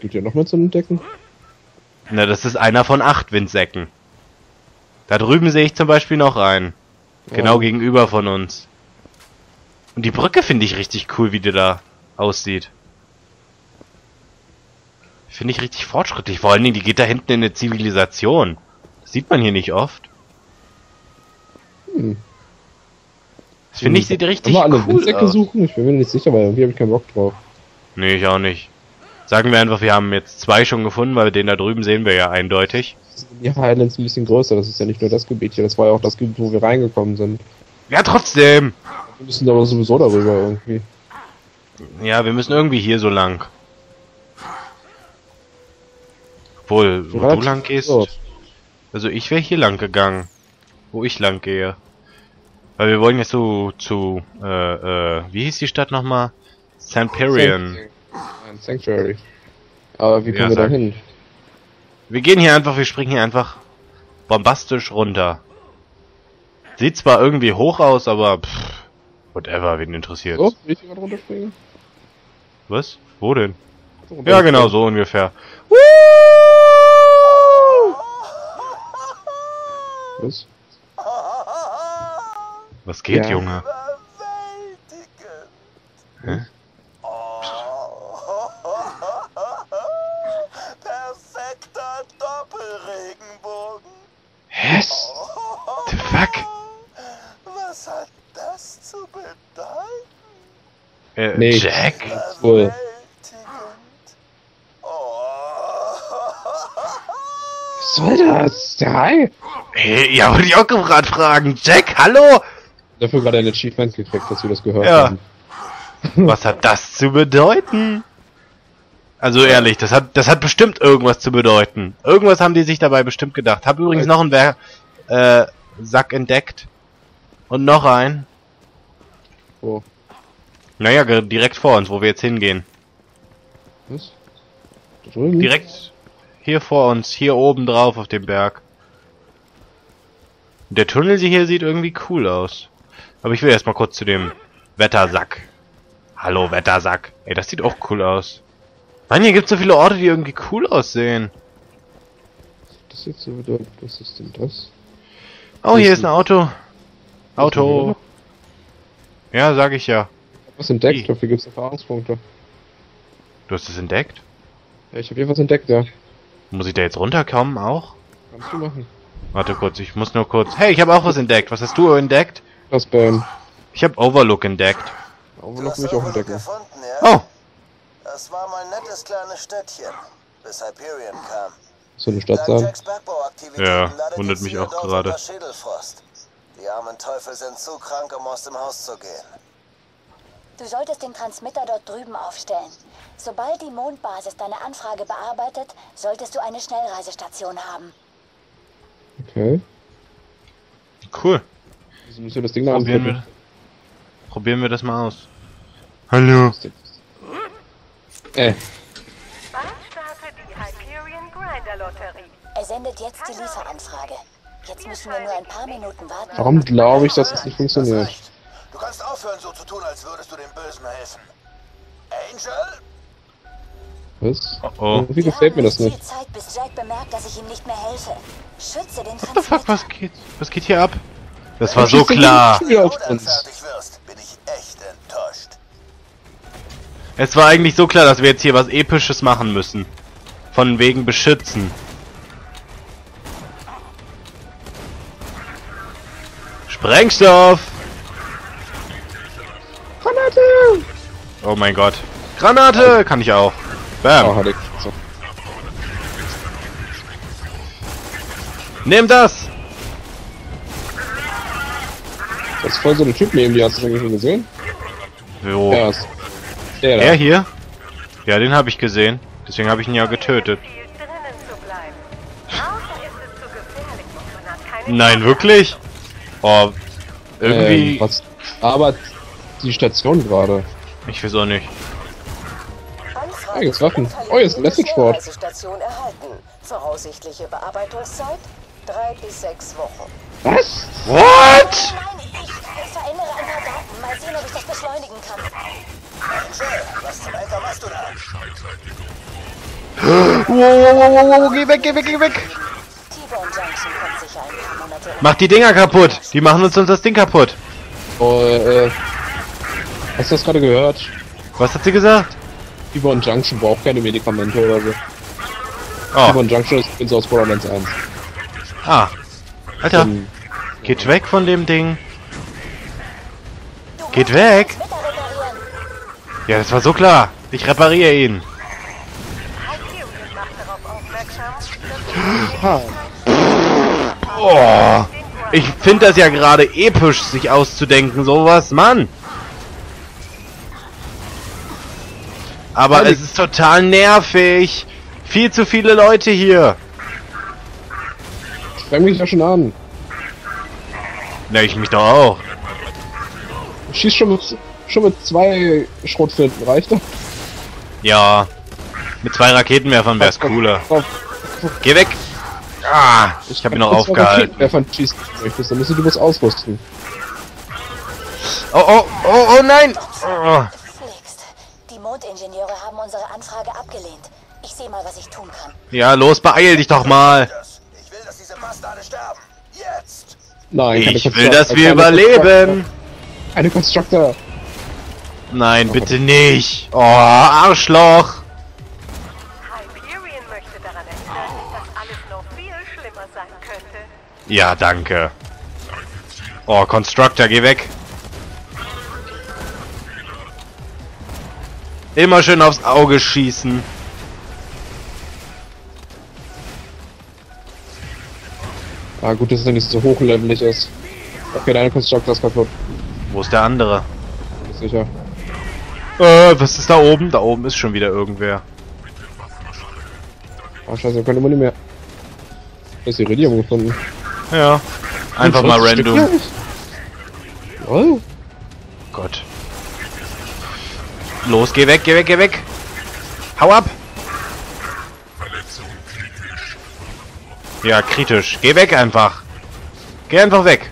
Gibt ja noch mehr zu entdecken. Na, das ist einer von acht Windsäcken. Da drüben sehe ich zum Beispiel noch einen. Genau gegenüber von uns. Und die Brücke finde ich richtig cool, wie die da aussieht. Finde ich richtig fortschrittlich. Vor allen Dingen, die geht da hinten in eine Zivilisation. Das sieht man hier nicht oft. Hm. Das finde ich sieht richtig wir alle cool Windsäcke aus. suchen? Ich bin mir nicht sicher, weil irgendwie habe ich keinen Bock drauf. Nee, ich auch nicht. Sagen wir einfach, wir haben jetzt zwei schon gefunden, weil den da drüben sehen wir ja eindeutig. Die Highlands ein bisschen größer, das ist ja nicht nur das Gebiet hier, das war ja auch das Gebiet, wo wir reingekommen sind. Ja, trotzdem! Wir müssen aber sowieso darüber irgendwie. Ja, wir müssen irgendwie hier so lang. Obwohl, wo du Relativ lang gehst. groß. Also ich wäre hier lang gegangen. Wo ich lang gehe. Weil wir wollen jetzt so zu, äh, äh, wie hieß die Stadt nochmal? St. Ein Sanctuary. Aber wie Ja, kommen wir da hin? Wir gehen hier einfach, wir springen hier einfach bombastisch runter. Sieht zwar irgendwie hoch aus, aber pff, whatever, wen interessiert. So, hier gerade runterspringen? Was? Wo denn? So, Ja, genau, so ungefähr. Was? Was geht, Ja. Junge? Hä? Perfekter Doppelregenbogen. Was? The fuck? Was hat das zu bedeuten? Äh, Nee. Jack? Cool. Oh. Was soll das? Der Hai? Hey, ja, wollte ich auch gerade fragen. Jack, hallo? Dafür gerade ein Achievement gekriegt, dass wir das gehört Ja. haben. Was hat das zu bedeuten? Also ehrlich, das hat, das hat bestimmt irgendwas zu bedeuten. Irgendwas haben die sich dabei bestimmt gedacht. Hab übrigens noch einen Wer äh, Sack entdeckt. Und noch einen. Wo? Naja, direkt vor uns, wo wir jetzt hingehen. Was? Direkt hier vor uns, hier oben drauf auf dem Berg. Der Tunnel hier sieht irgendwie cool aus. Aber ich will erstmal kurz zu dem Wettersack. Hallo Wettersack. Ey, das sieht auch cool aus. Mann, hier gibt's so viele Orte, die irgendwie cool aussehen. Das jetzt so bedeutet, was ist denn das? Oh, hier ist ein Auto. Auto. Ja, sag ich ja. Was entdeckt? Wie? Dafür gibt's Erfahrungspunkte. Du hast es entdeckt? Ja, ich habe hier was entdeckt, ja. Muss ich da jetzt runterkommen auch? Kannst du machen. Warte kurz, ich muss nur kurz. Hey, ich habe auch was entdeckt. Was hast du entdeckt? Das Ben. Ich habe Overlook entdeckt. Noch hast mich auch Overlook entdecken. gefunden, ja? Oh, Es war mein nettes kleines Städtchen, bis Hyperion kam. So eine Stadt sein. Ja, wundert mich auch gerade. Die armen Teufel sind zu krank, um aus dem Haus zu gehen. Du solltest den Transmitter dort drüben aufstellen. Sobald die Mondbasis deine Anfrage bearbeitet, solltest du eine Schnellreisestation haben. Okay. cool. Wieso müssen wir das Ding da Probieren wir, probieren wir das mal aus. Hallo. Äh, Bald startet die Hyperion Grinder Lotterie. Er sendet jetzt die Lieferanfrage. Jetzt müssen wir nur ein paar Minuten warten. warum glaube ich, dass das nicht Das funktioniert? Du kannst aufhören, so zu tun, als würdest du den Bösen helfen. Angel? Was? Oh, oh. Wir gefällt mir das nicht Zeit, bis Jack bemerkt, dass ich ihm nicht mehr helfe. Schütze den What the fuck, was geht, was geht hier ab? Das war so klar. Oder uns. fertig wirst, bin ich echt enttäuscht. Es war eigentlich so klar, dass wir jetzt hier was Episches machen müssen. Von wegen beschützen. Sprengstoff! Oh mein Gott. Granate! Kann ich auch. Bam. Oh. So. Nimm das! Das ist voll so ein Typ neben dir, hast du schon gesehen? Jo. Ja, ist der Er da. hier? Ja, den habe ich gesehen. Deswegen habe ich ihn ja getötet. Nein, wirklich? Oh, irgendwie... Ähm, was? Aber die Station gerade. Ich weiß auch nicht. Ah, jetzt Waffen. Oh, jetzt. Station erhalten. Voraussichtliche Bearbeitungszeit drei bis sechs Wochen. Was? What? Nein, ich, ich verändere ein paar Daten. Mal sehen, ob ich das beschleunigen kann. Angel, was zum Henker machst du da? Wow, wow, wow, wow, geh weg, geh weg, geh weg! Mach die Dinger kaputt! Die machen uns das Ding kaputt! Oh, äh, hast du das gerade gehört? Was hat sie gesagt? T-Bone Junction braucht keine Medikamente oder so. Oh, T-Bone Junction ist übrigens aus Borderlands 1. ah. Alter, Ähm, geht weg von dem Ding. Geht weg. Ja, das war so klar. Ich repariere ihn. Ha, Oh, ich finde das ja gerade episch, sich auszudenken, sowas, Mann. Aber Ehrlich? es ist total nervig. Viel zu viele Leute hier. streng mich ja schon an. Na, ich mich doch auch. Schieß schon mit, schon mit zwei Schrotflinten, reicht das? Ja. Mit zwei Raketenwerfern wär's cooler. Auf, Geh weg. Ah, ich habe ihn noch aufgehalten. Raketenwerfern schießen möchtest, dann musst du was ausrüsten. Oh, oh, oh, oh nein. Oh. Mondingenieure haben unsere Anfrage abgelehnt. Ich sehe mal, was ich tun kann. Ja, los, beeil dich doch mal. Ich will, dass diese Bastarde sterben. Jetzt! Nein, Ich will, dass wir überleben. Eine Constructor. Nein, bitte nicht. Oh, Arschloch. Hyperion möchte daran erinnern, dass alles noch viel schlimmer sein könnte. Ja, danke. Oh, Constructor, geh weg. Immer schön aufs Auge schießen. Ah, gut, dass er nicht so hochlevelig ist. Okay, deine Constructor ist kaputt. Wo ist der andere? Bin ich sicher. Äh, was ist da oben? Da oben ist schon wieder irgendwer. Ah, scheiße, wir können immer nicht mehr. Da ist Iridium gefunden. Ja. Einfach mal 40 random. Oh, Gott. Los, geh weg, geh weg, geh weg. Hau ab. Ja, kritisch. Geh weg einfach. Geh einfach weg.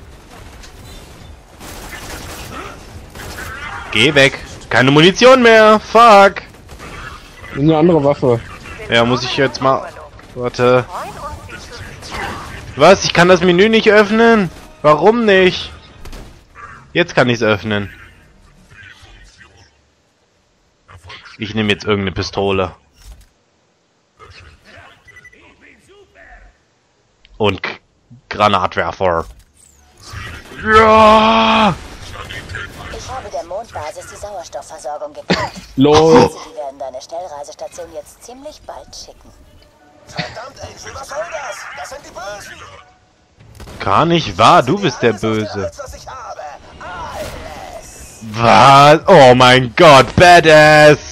Geh weg. Keine Munition mehr. Fuck. eine andere Waffe. Ja, muss ich jetzt mal... Warte. Was? Ich kann das Menü nicht öffnen? Warum nicht? Jetzt kann ich es öffnen. Ich nehme jetzt irgendeine Pistole. Und K Granatwerfer. Ja! Ich habe der Mondbasis die Sauerstoffversorgung geklärt. LOL. Sie werden deine Schnellreisestation jetzt ziemlich bald schicken. Verdammt, Angel, was soll das? Das sind die Bösen! Gar nicht wahr, du bist der Böse. Was? Oh mein Gott, Badass!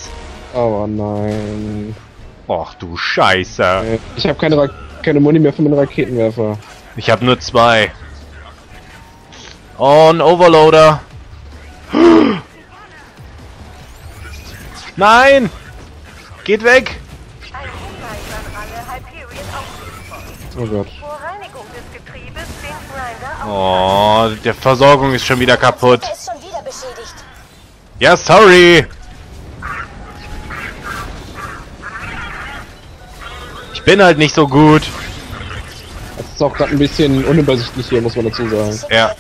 Aber nein. Och du Scheiße. Ich habe keine, Ra keine Muni mehr für meinen Raketenwerfer. Ich habe nur zwei. Oh, ein Overloader. Nein! Geht weg! Oh Gott. Oh, der Versorgung ist schon wieder kaputt. Ja, sorry! Ich bin halt nicht so gut. Es ist auch gerade ein bisschen unübersichtlich hier, muss man dazu sagen. Ja.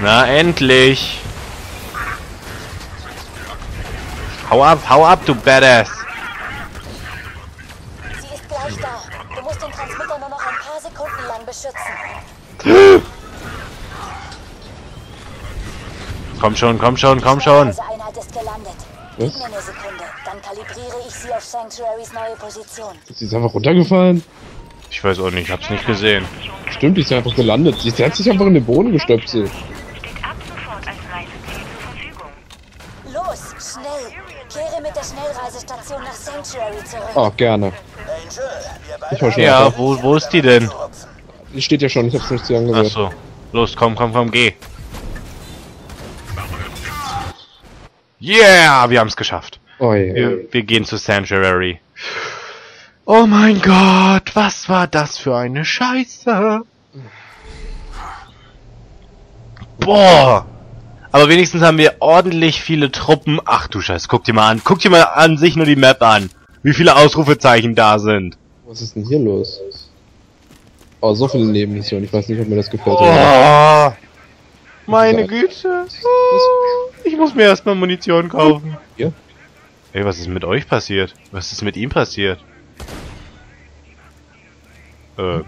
Na, endlich! Hau ab, hau ab, du Badass! Sie ist gleich da. Du musst den Transmitter nur noch ein paar Sekunden lang beschützen. Komm schon, komm schon, komm schon! Gib Was? mir eine Sekunde, dann kalibriere ich sie auf Sanctuarys neue Position. Sie ist einfach runtergefallen. Ich weiß auch nicht, ich hab's nicht gesehen. Stimmt, die ist einfach gelandet. Sie hat sich einfach in den Boden gestöpselt. steht ab sofort als Reiseziel zur Verfügung. Los, schnell! Kehre mit der Schnellreisestation nach Sanctuary zurück. Oh, gerne. Wir beide Ich war schon Ja, wo, wo ist die denn? Die steht ja schon, ich hab's nicht zu Ach angesehen. so. Los, komm, komm, komm, geh. Yeah, wir haben's geschafft. Oh je. Wir, wir gehen zu Sanctuary. Oh mein Gott, was war das für eine Scheiße? Boah! Aber wenigstens haben wir ordentlich viele Truppen. Ach du Scheiß, guck dir mal an. Guck dir mal an sich nur die Map an. Wie viele Ausrufezeichen da sind. Was ist denn hier los? Oh, so viele Nebenmissionen. Ich weiß nicht, ob mir das gefällt. Oh, meine Güte. Oh, ich muss mir erstmal Munition kaufen. Hier? Ey, was ist mit euch passiert? Was ist mit ihm passiert? Ähm,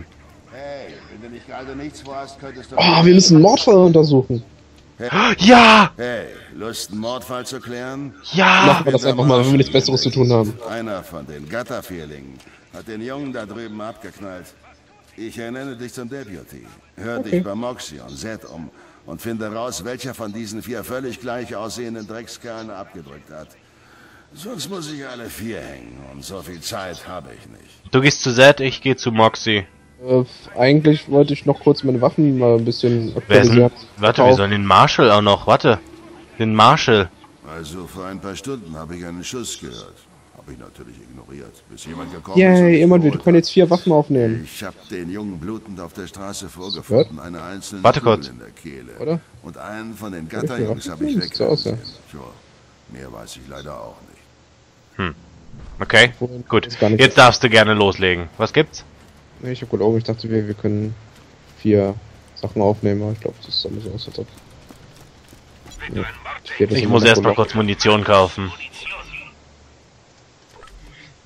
Hey, wenn du nicht gerade nichts vorhast, könntest du... Oh, wir müssen einen Mordfall untersuchen. ja! Hey, Lust, einen Mordfall zu klären? Ja! Machen wir das einfach mal, wenn wir nichts Besseres zu tun haben. Einer von den Gattervierlingen hat den Jungen da drüben abgeknallt. Ich ernenne dich zum Deputy. Hör dich bei Moxie und Zed um und finde raus, welcher von diesen vier völlig gleich aussehenden Dreckskerlen abgedrückt hat. Sonst muss ich alle vier hängen und so viel Zeit habe ich nicht. Du gehst zu Zed, ich gehe zu Moxie. Äh, eigentlich wollte ich noch kurz meine Waffen mal ein bisschen aktualisieren. Warte, wir sollen den Marshall auch noch. Warte. Den Marshall. Also vor ein paar Stunden habe ich einen Schuss gehört. Habe ich natürlich ignoriert, bis jemand gekommen ist. und Yay, jemand, wir können hat. jetzt vier Waffen aufnehmen. Ich habe den Jungen blutend auf der Straße vorgefunden, eine einzelne Warte kurz. in der Kehle. Oder? Und einen von den Ja, Gatterjungs ja, habe ich sieht so aus, ja. wegrasiert. Tja, mehr weiß ich leider auch nicht. Okay, Vorhin gut. ist Jetzt darfst du gerne loslegen. Was gibt's? Nee, ich hab gut oben, ich dachte, wir, wir können vier Sachen aufnehmen, aber ich glaube, das sah so aus, als ob. Ja, Ich sind muss noch erstmal kurz Munition kaufen. Munition,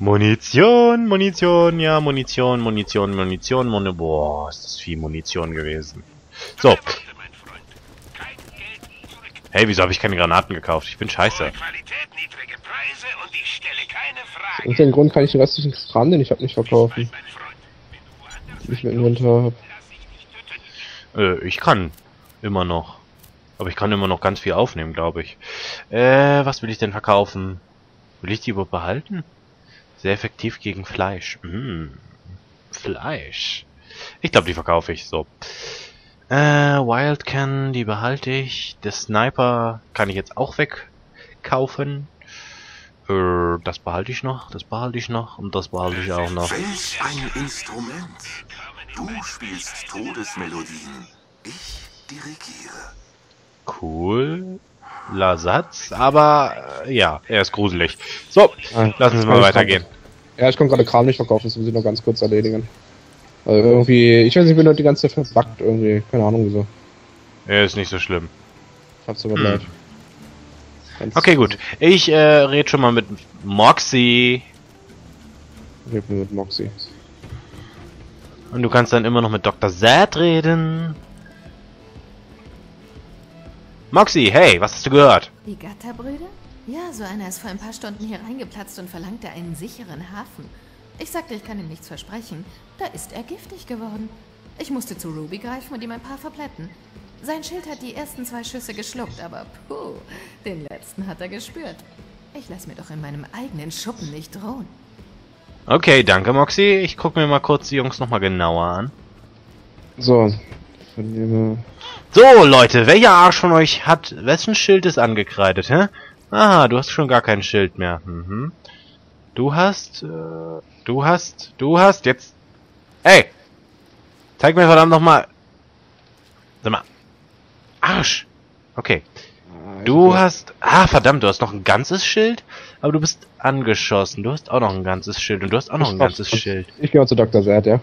Munition, ja, Munition, Munition, Munition, Munition. Boah, ist das viel Munition gewesen. So. Hey, wieso habe ich keine Granaten gekauft? Ich bin scheiße. Und den Grund kann ich den restlichen Kram, den ich hab, nicht verkaufen. Ich im Inventar hab. lass ich dich töten. Äh, ich kann immer noch. Aber ich kann immer noch ganz viel aufnehmen, glaube ich. Äh, was will ich denn verkaufen? Will ich die überhaupt behalten? Sehr effektiv gegen Fleisch. Mm, Fleisch. Ich glaube, die verkaufe ich so. Äh, Wildcan, die behalte ich. Der Sniper kann ich jetzt auch wegkaufen. Äh, das behalte ich noch, das behalte ich noch und das behalte ich auch noch. Welch ein Instrument. Du spielst Todesmelodien. Ich dirigiere. Cool. Satz, aber äh, ja, er ist gruselig. So, Ah, lass uns mal weitergehen. Ja, ich konnte gerade Kram nicht verkaufen, das muss ich noch ganz kurz erledigen. Also irgendwie, ich weiß nicht, ich bin heute die ganze Zeit verbuggt irgendwie, keine Ahnung wieso. Er ist nicht so schlimm. Hab's aber leid. Ganz- Okay, gut. Ich äh, rede schon mal mit Moxie. Red mit Moxie. Und du kannst dann immer noch mit Dr. Zed reden. Moxie, hey, was hast du gehört? Die Gatterbrüder? Ja, so einer ist vor ein paar Stunden hier reingeplatzt und verlangte einen sicheren Hafen. Ich sagte, ich kann ihm nichts versprechen. Da ist er giftig geworden. Ich musste zu Ruby greifen und ihm ein paar verpletten. Sein Schild hat die ersten zwei Schüsse geschluckt, aber puh, den letzten hat er gespürt. Ich lass mir doch in meinem eigenen Schuppen nicht drohen. Okay, danke Moxie. Ich guck mir mal kurz die Jungs nochmal genauer an. So. Von dem, So, Leute, welcher Arsch von euch hat... Wessen Schild ist angekreidet, hä? Aha, du hast schon gar kein Schild mehr. Mhm. Du hast... Äh, du hast... Du hast jetzt... Ey! Zeig mir verdammt nochmal... Sag mal. Arsch! Okay. äh, Du hast... Ah, verdammt, du hast noch ein ganzes Schild? Aber du bist angeschossen. Du hast auch noch ein ganzes Schild. Und du hast auch noch ein ganzes Schild. Ich geh mal zu Dr. Zed, ja.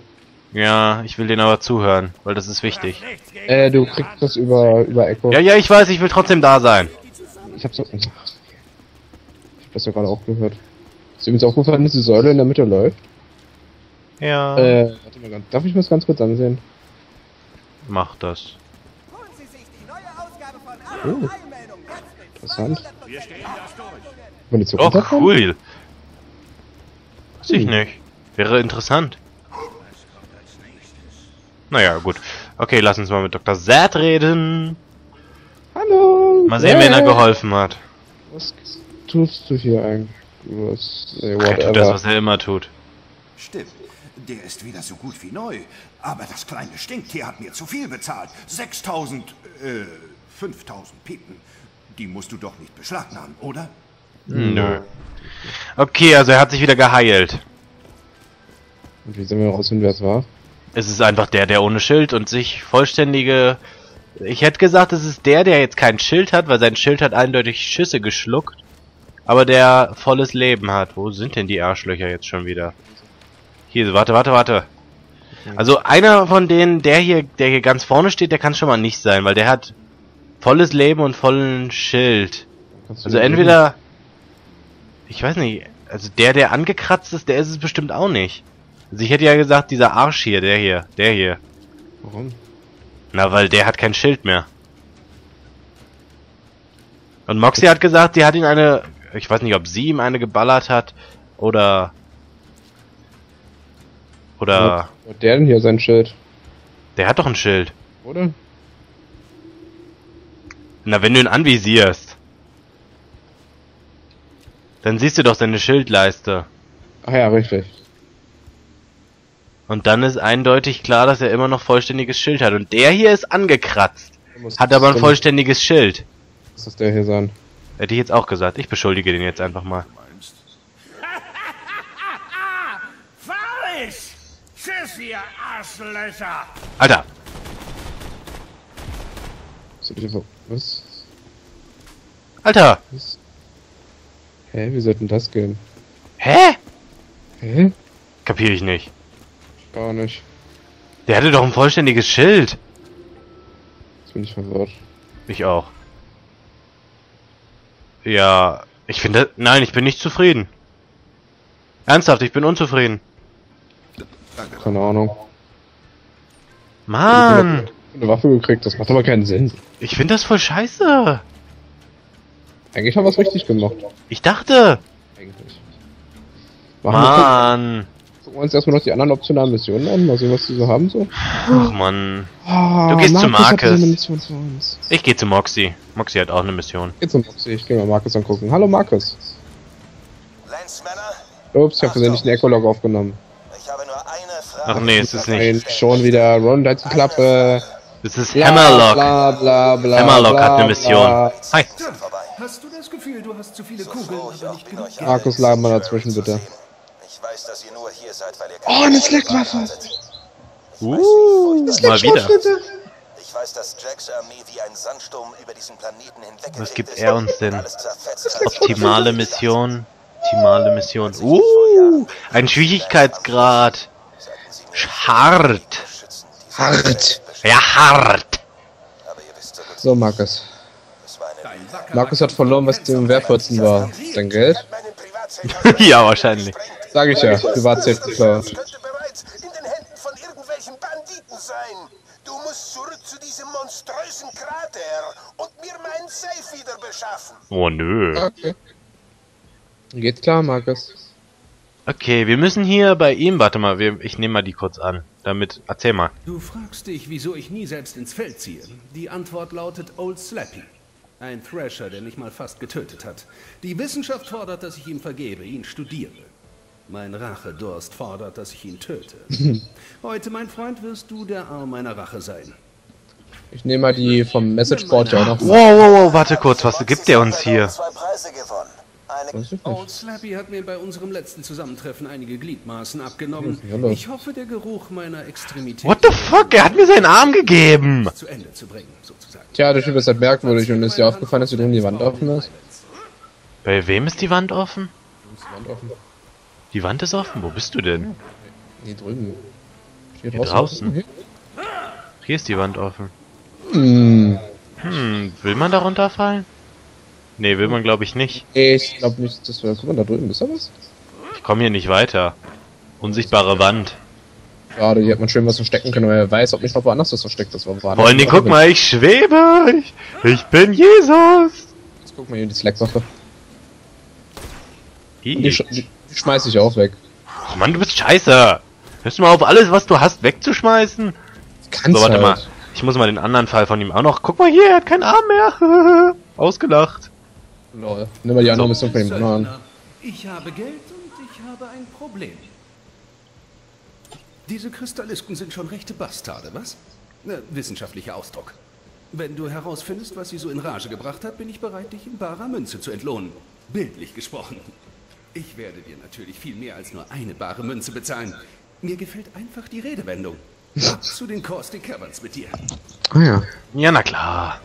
Ja, ich will den aber zuhören, weil das ist wichtig. Äh, du kriegst das über, über Echo. Ja, ja, ich weiß, ich will trotzdem da sein. Ich hab so. Ich hab das ja gerade auch gehört. Ist übrigens aufgefallen, dass die Säule in der Mitte läuft. Ja. Äh, warte mal, ganz- darf ich mir das ganz kurz ansehen? Mach das. Oh. Interessant. Wenn die Oh, cool. Weiß ich Hm. nicht. Wäre interessant. Naja, gut. Okay, lass uns mal mit Dr. Zed reden. Hallo! Mal sehen, wen er geholfen hat. Was tust du hier eigentlich? Was? Nee, Er tut das, was er immer tut. Stimmt. Der ist wieder so gut wie neu. Aber das kleine Stinktier hat mir zu viel bezahlt. 6000, äh, 5000 Piepen. Die musst du doch nicht beschlagnahmen, oder? Nö. Okay, also er hat sich wieder geheilt. Und wie sind wir rausfinden, wer es war? Es ist einfach der, der ohne Schild und sich vollständige Ich hätte gesagt, es ist der, der jetzt kein Schild hat, weil sein Schild hat eindeutig Schüsse geschluckt. Aber der volles Leben hat. Wo sind denn die Arschlöcher jetzt schon wieder? Hier, warte, warte, warte. Also einer von denen, der hier, der hier ganz vorne steht, der kann schon mal nicht sein, weil der hat volles Leben und vollen Schild. Also entweder, ich weiß nicht, also der, der angekratzt ist, der ist es bestimmt auch nicht. Also ich hätte ja gesagt, dieser Arsch hier, der hier, der hier. Warum? Na, weil der hat kein Schild mehr. Und Moxie hat gesagt, die hat ihn eine, ich weiß nicht, ob sie ihm eine geballert hat oder oder Wo hat der denn hier sein Schild? der hat doch ein Schild. Oder? Na, wenn du ihn anvisierst, dann siehst du doch seine Schildleiste. Ach ja, richtig. Und dann ist eindeutig klar, dass er immer noch vollständiges Schild hat. Und der hier ist angekratzt. Hat aber ein vollständiges Schild. Muss das der hier sein? Hätte ich jetzt auch gesagt. Ich beschuldige den jetzt einfach mal. Falsch! Tschüss, ihr Arschlöcher! Alter! Was? Alter! Was? Hä, wie soll denn das gehen? Hä? Hä? Kapier ich nicht. Gar nicht. Der hatte doch ein vollständiges Schild. Jetzt bin ich verwirrt. Ich auch. Ja, ich finde... Nein, ich bin nicht zufrieden. Ernsthaft, ich bin unzufrieden. Keine Ahnung. Mann! Eine Waffe gekriegt, das macht aber keinen Sinn. Ich finde das voll scheiße. Eigentlich haben wir es richtig gemacht. Ich dachte... Eigentlich. Machen Mann! Gucken wir uns erstmal noch die anderen optionalen Missionen an, mal sehen, was die so haben so. Ach Mann. Ah, Du gehst zu hat Marcus. für uns. Ich gehe zu Moxie. Moxie hat auch eine Mission. Geh zum Moxie, ich geh mal Marcus angucken. Hallo Männer, Ups, ich habe versehentlich einen Echo-Log aufgenommen. ich habe nur eine Frage. Ach nee, ist es nicht. Nein, schon wieder. Ron, halt die Klappe. Das ist Bla, Hammerlock. Bla, bla, bla, Hammerlock bla, hat eine bla. Mission. Hi. Hast du das Gefühl, du hast zu viele Kugeln, aber nicht genug Geld? Markus, laden wir dazwischen, bitte. Ich weiß, dass ihr nur hier seid, weil ihr Oh, eine Slackwaffe. Uh, mal wieder. Ich weiß, dass Jacks Armee wie ein Sandsturm über diesen Planeten hinweg Was gibt er uns denn? Optimale Mission. Optimale Mission. Uh, ein Schwierigkeitsgrad. Hart. Hart. Ja, hart. So, Markus. Markus hat verloren, was dem Wertvollsten war. Sein Geld? ja, wahrscheinlich. Sag ich ja, Privatsafe geklaut. könnte bereits in den Händen von irgendwelchen Banditen sein. Du musst zurück zu diesem monströsen Krater und mir meinen Safe wieder beschaffen. Oh nö. Okay. Geht klar, Markus. Okay, wir müssen hier bei ihm, warte mal, wir, ich nehme mal die kurz an. Damit, erzähl mal. Du fragst dich, wieso ich nie selbst ins Feld ziehe. Die Antwort lautet Old Slappy. Ein Thrasher, der mich mal fast getötet hat. Die Wissenschaft fordert, dass ich ihm vergebe, ihn studiere. Mein Rachedurst fordert, dass ich ihn töte. Heute, mein Freund, wirst du der Arm meiner Rache sein. Ich nehme mal die vom Messageboard ja auch noch. Wow, wow, wow, warte kurz, was gibt der uns hier? Zwei Preise gewonnen. Old. Slappy hat mir bei unserem letzten Zusammentreffen einige Gliedmaßen abgenommen. Hallo. Ich hoffe, der Geruch meiner Extremität What the fuck? Er hat mir seinen Arm gegeben. zu Ende zu bringen, sozusagen. Tja, der Typ ist halt merkwürdig und ist dir aufgefallen, dass hier drin die Wand offen ist? Bei wem ist die Wand offen? Die Wand offen? Die Wand ist offen. Wo bist du denn? Hier drüben. Hier, Hier draußen. Hier ist die Wand offen. Hm. Hm, will man da runterfallen? Nee, will man glaube ich nicht. Ich glaube nicht, dass wir. Guck mal, da drüben ist da was? Ich komme hier nicht weiter. Unsichtbare Wand. Gerade, hier hat man schön was verstecken können, weil er weiß, ob nicht noch woanders was versteckt ist. Vor allen Dingen, guck mal, ich schwebe. Ich, ich bin Jesus. Jetzt guck mal hier die Slackwaffe. Die, Ih. sch die, die schmeiß ich auch weg. Oh Mann, du bist scheiße. Hörst du mal auf, alles, was du hast, wegzuschmeißen? Kannst So, warte halt. mal. Ich muss mal den anderen Fall von ihm auch noch. Guck mal hier, er hat keinen Arm mehr. Ausgelacht. Lol. Nimm mal die andere Mission von dem. Söldner, Ich habe Geld und ich habe ein Problem. Diese Kristallisken sind schon rechte Bastarde, was? Äh, wissenschaftlicher Ausdruck. Wenn du herausfindest, was sie so in Rage gebracht hat, bin ich bereit, dich in barer Münze zu entlohnen. Bildlich gesprochen. Ich werde dir natürlich viel mehr als nur eine bare Münze bezahlen. Mir gefällt einfach die Redewendung. Ab zu den Caustic Caverns mit dir. Ah ja. Ja, na klar.